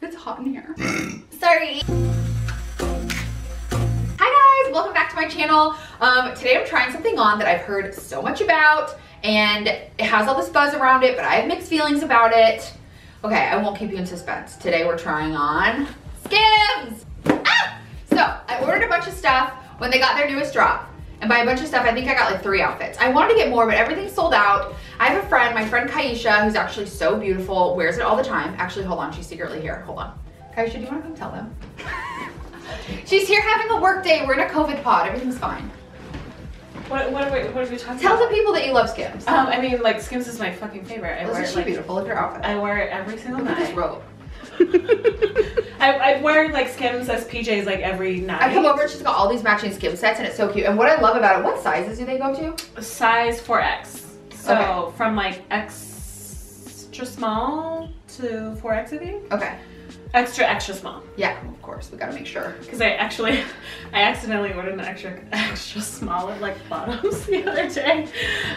it's hot in here. Sorry. Hi guys, welcome back to my channel. Um, today I'm trying something on that I've heard so much about and it has all this buzz around it, but I have mixed feelings about it. Okay, I won't keep you in suspense. Today we're trying on Skims. Ah! So I ordered a bunch of stuff when they got their newest drop. And buy a bunch of stuff, I think I got like three outfits. I wanted to get more, but everything's sold out. I have a friend, my friend Kaisha, who's actually so beautiful, wears it all the time. Actually, hold on, she's secretly here. Hold on. Kaisha, do you wanna come tell them? she's here having a work day. We're in a COVID pod. Everything's fine. What, what, are we, what are we talking Tell about? the people that you love Skims. Um, I mean, like, Skims is my fucking favorite. I wear Isn't it, she like, beautiful? Look at her outfit. I wear it every single Look at this night. robe. I, I wear, like, Skims as PJs, like, every night. I come over and she's got all these matching skim sets and it's so cute. And what I love about it, what sizes do they go to? Size 4X. So, Okay. from, like, extra small to 4X, I think? Okay. Extra, extra small. Yeah, of course. We gotta make sure. Because I actually, I accidentally ordered an extra, extra small of like bottoms the other day,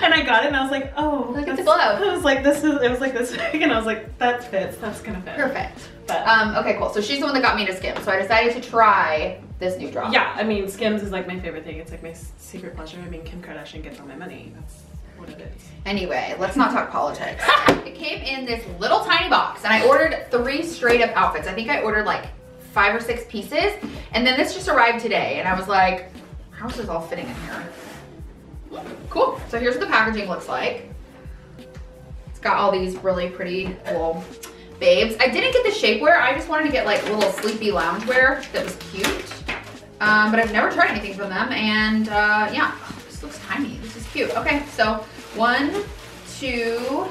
and I got it and I was like, oh, Look at the glove. I was like, this is, it was like this big, and I was like, that fits, that's gonna fit. Perfect. But Um, okay, cool. So she's the one that got me to skim. So I decided to try this new drop. yeah, I mean, Skims is like my favorite thing. It's like my secret pleasure. I mean, Kim Kardashian gets all my money. That's is. Anyway, let's not talk politics. it came in this little tiny box and I ordered three straight up outfits. I think I ordered like five or six pieces and then this just arrived today and I was like, how's this all fitting in here? Cool. So here's what the packaging looks like. It's got all these really pretty little babes. I didn't get the shapewear. I just wanted to get like little sleepy loungewear that was cute. Um, but I've never tried anything from them. And uh, yeah, cute. Okay, so one, two,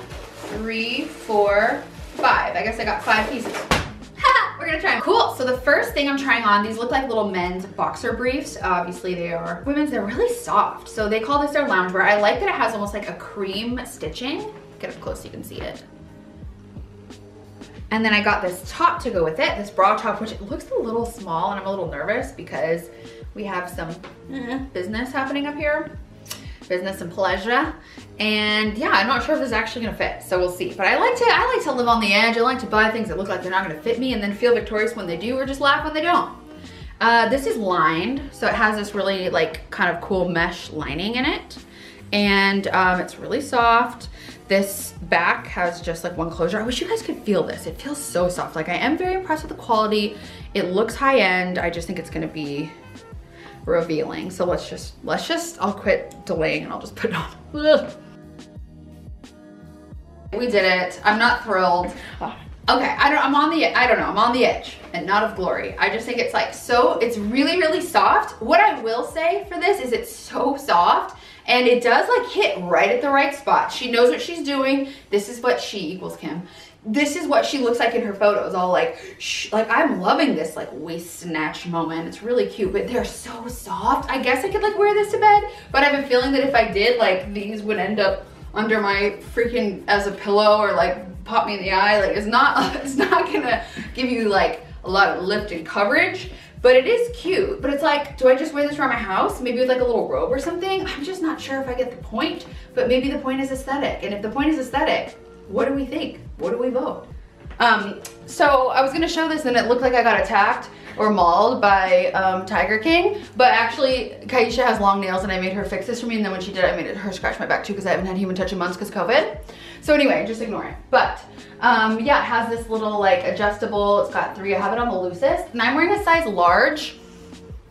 three, four, five. I guess I got five pieces. We're gonna try them. Cool, so the first thing I'm trying on, these look like little men's boxer briefs. Obviously they are women's, they're really soft. So they call this their loungewear. I like that it has almost like a cream stitching. Get up close so you can see it. And then I got this top to go with it, this bra top, which looks a little small and I'm a little nervous because we have some eh, business happening up here. Business and pleasure. And yeah, I'm not sure if this is actually gonna fit, so we'll see. But I like to, I like to live on the edge. I like to buy things that look like they're not gonna fit me and then feel victorious when they do or just laugh when they don't. Uh, this is lined, so it has this really like kind of cool mesh lining in it. And um, it's really soft. This back has just like one closure. I wish you guys could feel this. It feels so soft. Like I am very impressed with the quality. It looks high end. I just think it's gonna be revealing. So let's just, let's just, I'll quit delaying and I'll just put it on. Ugh. We did it. I'm not thrilled. Ah. Okay, I don't, I'm on the, I don't know, I'm on the edge and not of glory. I just think it's like so, it's really, really soft. What I will say for this is it's so soft and it does like hit right at the right spot. She knows what she's doing. This is what she equals Kim. This is what she looks like in her photos, all like, shh, like I'm loving this like waist snatch moment. It's really cute, but they're so soft. I guess I could like wear this to bed, but I have a feeling that if I did, like these would end up under my freaking as a pillow or like pop me in the eye. Like it's not it's not gonna give you like a lot of lift and coverage, but it is cute. But it's like, do I just wear this around my house? Maybe with like a little robe or something? I'm just not sure if I get the point, but maybe the point is aesthetic. And if the point is aesthetic, what do we think? What do we vote? Um, so I was gonna show this and it looked like I got attacked or mauled by um, Tiger King, but actually Kaisha has long nails and I made her fix this for me and then when she did I made her scratch my back too because I haven't had human touch in months because COVID. So anyway, just ignore it. But um, yeah, it has this little like adjustable, it's got three, I have it on the loosest and I'm wearing a size large.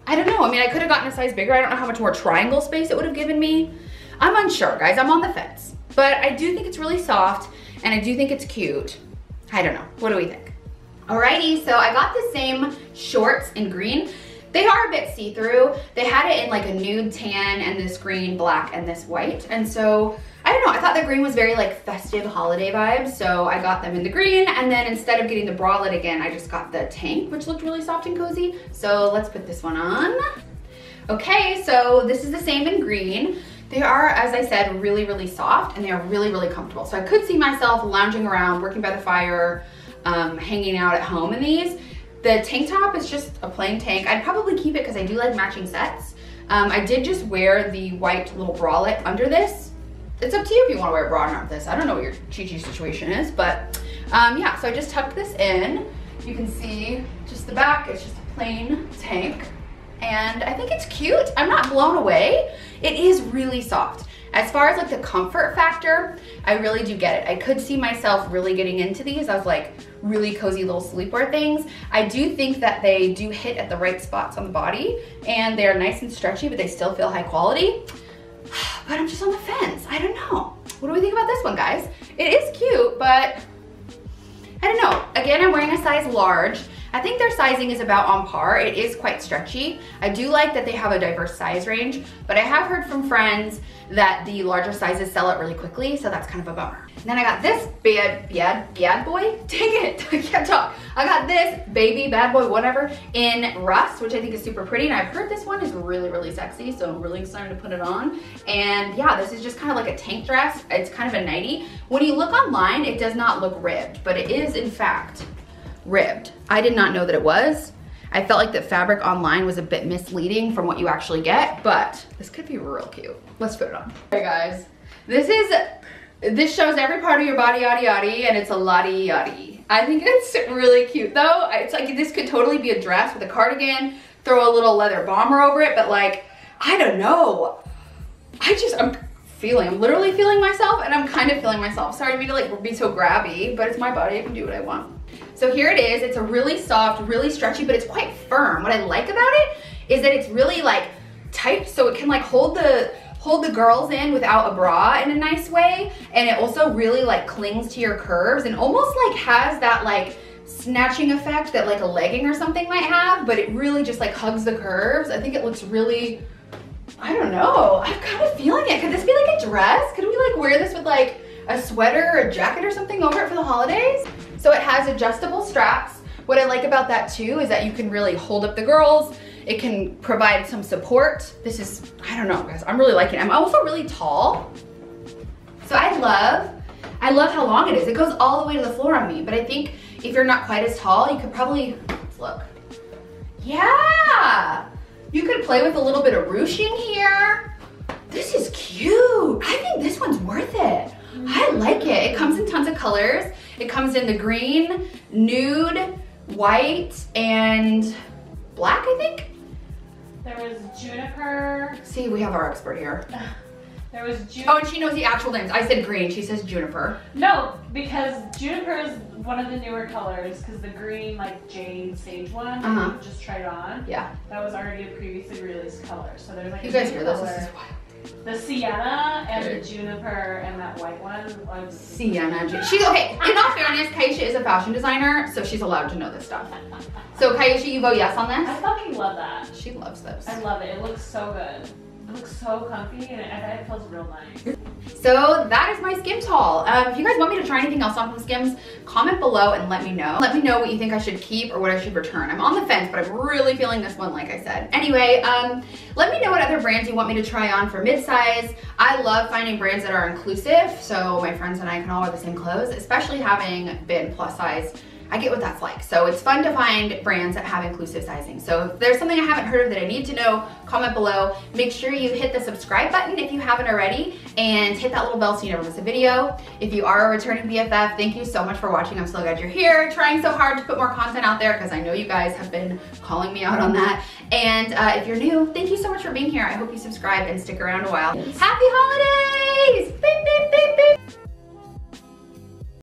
I don't know, I mean I could have gotten a size bigger, I don't know how much more triangle space it would have given me. I'm unsure guys, I'm on the fence. But I do think it's really soft and I do think it's cute. I don't know, what do we think? Alrighty, so I got the same shorts in green. They are a bit see-through. They had it in like a nude tan and this green, black, and this white. And so, I don't know, I thought the green was very like festive holiday vibes. So I got them in the green and then instead of getting the bralette again, I just got the tank, which looked really soft and cozy. So let's put this one on. Okay, so this is the same in green. They are, as I said, really, really soft and they are really, really comfortable. So I could see myself lounging around, working by the fire, um, hanging out at home in these. The tank top is just a plain tank. I'd probably keep it because I do like matching sets. Um, I did just wear the white little bralette under this. It's up to you if you want to wear a bra not this. I don't know what your chi-chi situation is, but um, yeah, so I just tucked this in You can see just the back, it's just a plain tank. And I think it's cute. I'm not blown away. It is really soft. As far as like the comfort factor, I really do get it. I could see myself really getting into these as like really cozy little sleepwear things. I do think that they do hit at the right spots on the body and they're nice and stretchy, but they still feel high quality. But I'm just on the fence. I don't know. What do we think about this one, guys? It is cute, but I don't know. Again, I'm wearing a size large. I think their sizing is about on par. It is quite stretchy. I do like that they have a diverse size range, but I have heard from friends that the larger sizes sell out really quickly, so that's kind of a bummer. And then I got this bad, bad, bad boy. Dang it, I can't talk. I got this baby bad boy, whatever, in rust, which I think is super pretty. And I've heard this one is really, really sexy, so I'm really excited to put it on. And yeah, this is just kind of like a tank dress. It's kind of a nightie. When you look online, it does not look ribbed, but it is in fact ribbed. I did not know that it was. I felt like the fabric online was a bit misleading from what you actually get, but this could be real cute. Let's put it on. Hey guys, this is, this shows every part of your body, yaddy yaddy, and it's a lottie yaddy. I think it's really cute though. It's like this could totally be a dress with a cardigan, throw a little leather bomber over it, but like, I don't know. I just, I'm feeling, I'm literally feeling myself and I'm kind of feeling myself. Sorry to be to like be so grabby, but it's my body, I can do what I want. So here it is, it's a really soft, really stretchy, but it's quite firm. What I like about it is that it's really like tight, so it can like hold the, hold the girls in without a bra in a nice way. And it also really like clings to your curves and almost like has that like snatching effect that like a legging or something might have, but it really just like hugs the curves. I think it looks really, I don't know. I'm kind of feeling it. Could this be like a dress? Could we like wear this with like a sweater or a jacket or something over it for the holidays? So it has adjustable straps. What I like about that too is that you can really hold up the girls. It can provide some support. This is, I don't know guys, I'm really liking it. I'm also really tall. So I love, I love how long it is. It goes all the way to the floor on me, but I think if you're not quite as tall, you could probably, look. Yeah! You could play with a little bit of ruching here. This is cute. I think this one's worth it. I like it. It comes in tons of colors. It comes in the green, nude, white, and black, I think. There was juniper. See, we have our expert here. There was oh, juniper. Oh, and she knows the actual names. I said green, she says juniper. No, because juniper is one of the newer colors. Because the green, like jade sage one, uh Uh-huh. just tried on. Yeah. That was already a previously released color. So there's like You a guys hear this? This is wild. The sienna and the juniper and that white one was Sienna. She's okay. In all fairness, Kaisha is a fashion designer, so she's allowed to know this stuff. So Kaisha, you vote yes on this? I fucking love that. She loves this. I love it. It looks so good. Looks so comfy and it feels real nice. So that is my Skims haul. Um, if you guys want me to try anything else on from Skims, comment below and let me know. Let me know what you think I should keep or what I should return. I'm on the fence, but I'm really feeling this one, like I said. Anyway, um, let me know what other brands you want me to try on for mid-size. I love finding brands that are inclusive, so my friends and I can all wear the same clothes, especially having been plus size I get what that's like. So it's fun to find brands that have inclusive sizing. So if there's something I haven't heard of that I need to know, comment below. Make sure you hit the subscribe button if you haven't already and hit that little bell so you never miss a video. If you are a returning BFF, thank you so much for watching. I'm so glad you're here, trying so hard to put more content out there because I know you guys have been calling me out on that. And uh, if you're new, thank you so much for being here. I hope you subscribe and stick around a while. Happy holidays! Beep, beep, beep, beep.